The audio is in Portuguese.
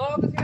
logo. Assim,